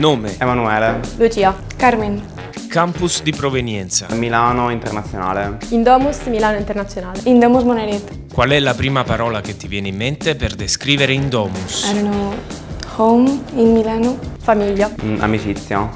Nome, Emanuele, Lucia. Carmen. campus di provenienza. Milano Internazionale. Indomus Milano Internazionale. Indomus Monerit. Qual è la prima parola che ti viene in mente per descrivere Indomus? I don't know. Home in Milano. Famiglia. Mm, amicizia.